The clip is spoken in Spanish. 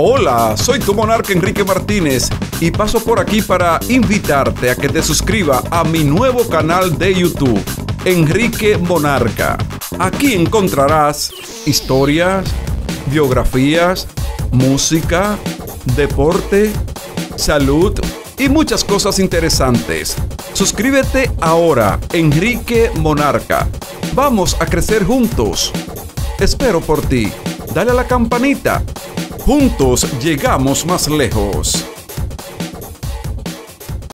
Hola, soy tu monarca Enrique Martínez y paso por aquí para invitarte a que te suscriba a mi nuevo canal de YouTube, Enrique Monarca. Aquí encontrarás historias, biografías, música, deporte, salud y muchas cosas interesantes. Suscríbete ahora, Enrique Monarca. Vamos a crecer juntos. Espero por ti. Dale a la campanita Juntos llegamos más lejos.